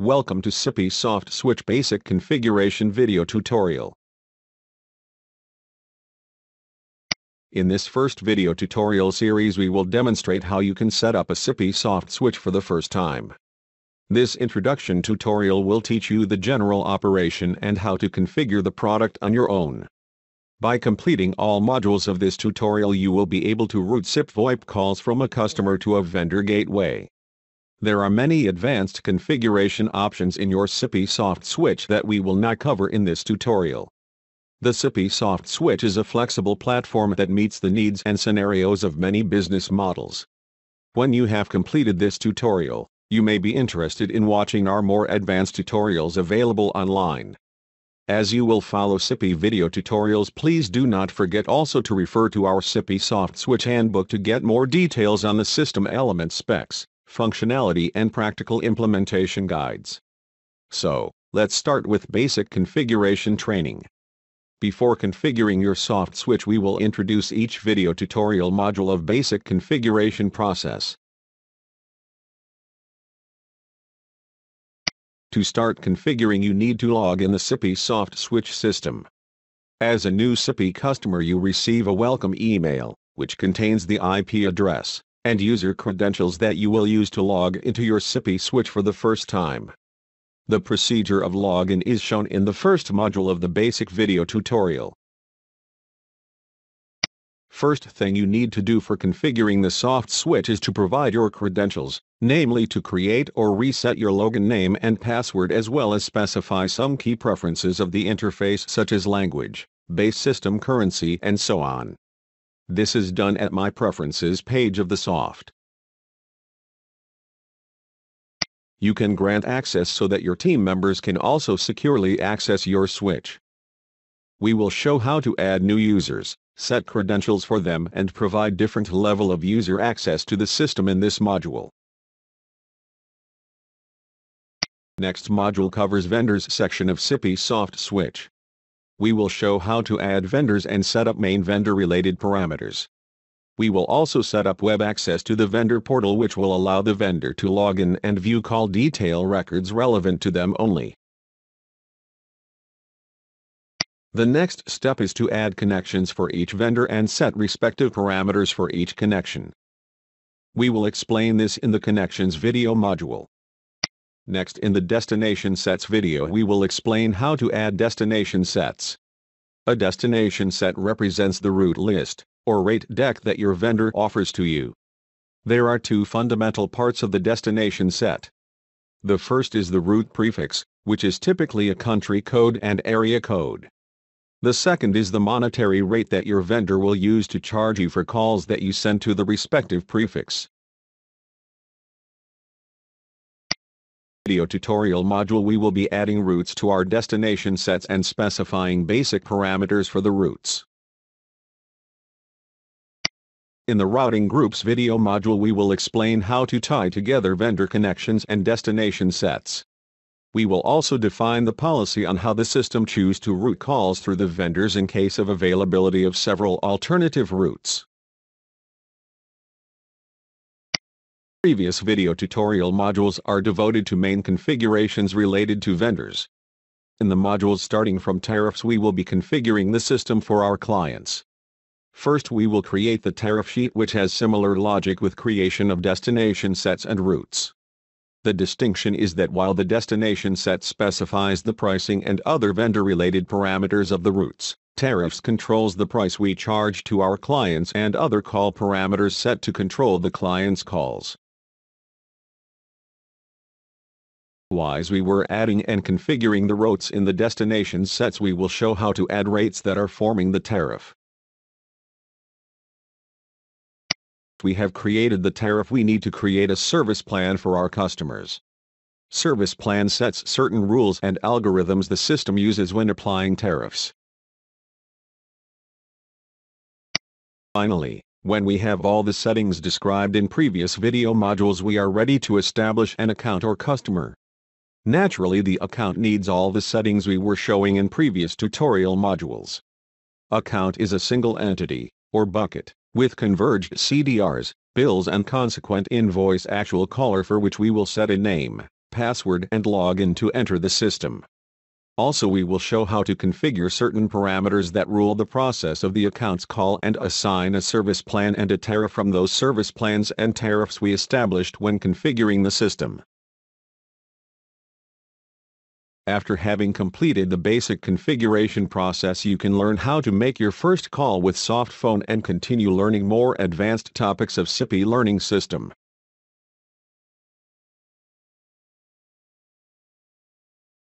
Welcome to Sippy Soft Switch Basic Configuration Video Tutorial. In this first video tutorial series we will demonstrate how you can set up a Sippy soft switch for the first time. This introduction tutorial will teach you the general operation and how to configure the product on your own. By completing all modules of this tutorial you will be able to route SIP VoIP calls from a customer to a vendor gateway. There are many advanced configuration options in your Sippy soft switch that we will not cover in this tutorial. The Sippy soft switch is a flexible platform that meets the needs and scenarios of many business models. When you have completed this tutorial, you may be interested in watching our more advanced tutorials available online. As you will follow Sippy video tutorials please do not forget also to refer to our Sippy soft switch handbook to get more details on the system element specs, functionality and practical implementation guides. So, let's start with basic configuration training. Before configuring your soft switch we will introduce each video tutorial module of basic configuration process. To start configuring you need to log in the Sippy soft switch system. As a new Sippy customer you receive a welcome email, which contains the IP address and user credentials that you will use to log into your Sippy switch for the first time. The procedure of login is shown in the first module of the basic video tutorial. First thing you need to do for configuring the soft switch is to provide your credentials, namely to create or reset your login name and password as well as specify some key preferences of the interface such as language, base system currency and so on. This is done at My Preferences page of the soft. You can grant access so that your team members can also securely access your switch. We will show how to add new users, set credentials for them and provide different level of user access to the system in this module. Next module covers vendors section of Sippy soft switch. We will show how to add vendors and set up main vendor related parameters. We will also set up web access to the vendor portal which will allow the vendor to log in and view call detail records relevant to them only. The next step is to add connections for each vendor and set respective parameters for each connection. We will explain this in the connections video module. Next in the destination sets video we will explain how to add destination sets. A destination set represents the route list, or rate deck that your vendor offers to you. There are two fundamental parts of the destination set. The first is the route prefix, which is typically a country code and area code. The second is the monetary rate that your vendor will use to charge you for calls that you send to the respective prefix. Video tutorial module we will be adding routes to our destination sets and specifying basic parameters for the routes. In the routing groups video module we will explain how to tie together vendor connections and destination sets. We will also define the policy on how the system choose to route calls through the vendors in case of availability of several alternative routes. Previous video tutorial modules are devoted to main configurations related to vendors. In the modules starting from tariffs we will be configuring the system for our clients. First we will create the tariff sheet which has similar logic with creation of destination sets and routes. The distinction is that while the destination set specifies the pricing and other vendor-related parameters of the routes, tariffs controls the price we charge to our clients and other call parameters set to control the client's calls. Wise we were adding and configuring the routes in the destination sets we will show how to add rates that are forming the tariff. we have created the tariff we need to create a service plan for our customers. Service plan sets certain rules and algorithms the system uses when applying tariffs. Finally, when we have all the settings described in previous video modules we are ready to establish an account or customer. Naturally the account needs all the settings we were showing in previous tutorial modules. Account is a single entity, or bucket with converged CDRs, bills and consequent invoice actual caller for which we will set a name, password and login to enter the system. Also we will show how to configure certain parameters that rule the process of the accounts call and assign a service plan and a tariff from those service plans and tariffs we established when configuring the system. After having completed the basic configuration process you can learn how to make your first call with Softphone and continue learning more advanced topics of Sippy learning system.